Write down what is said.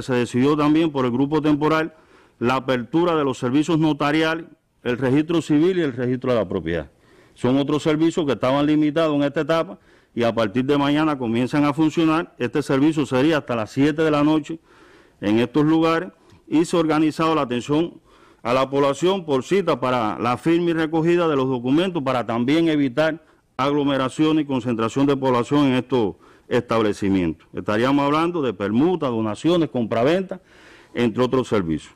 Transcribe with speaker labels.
Speaker 1: Se decidió también por el grupo temporal la apertura de los servicios notariales, el registro civil y el registro de la propiedad. Son otros servicios que estaban limitados en esta etapa y a partir de mañana comienzan a funcionar. Este servicio sería hasta las 7 de la noche en estos lugares y se ha organizado la atención a la población por cita para la firma y recogida de los documentos para también evitar aglomeración y concentración de población en estos establecimientos. Estaríamos hablando de permutas, donaciones, compraventa, entre otros servicios.